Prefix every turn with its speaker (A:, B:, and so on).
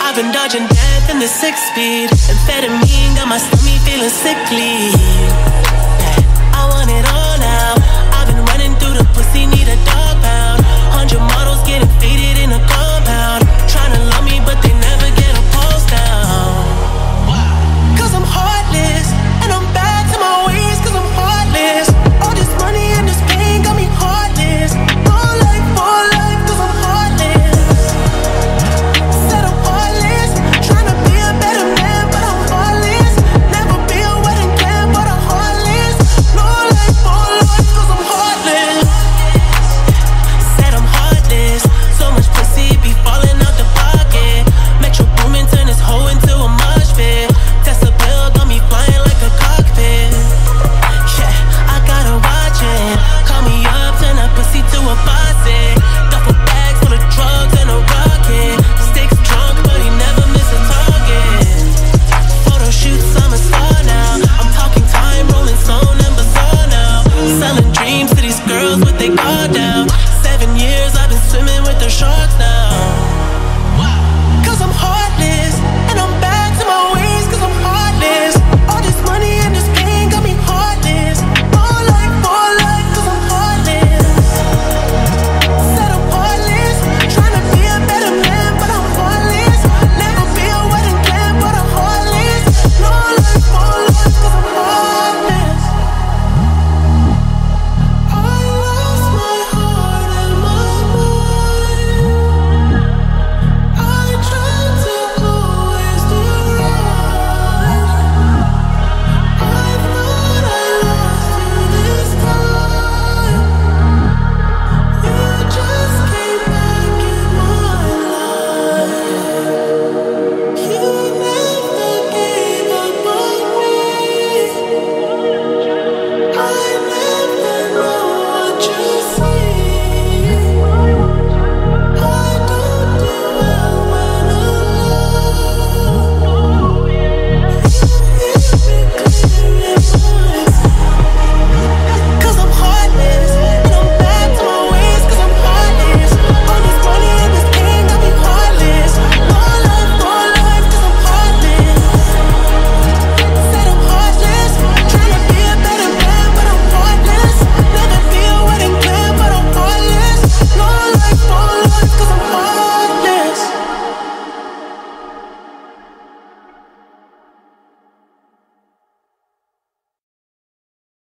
A: I've been dodging death in the six speed. Amphetamine got my stomach feeling sickly.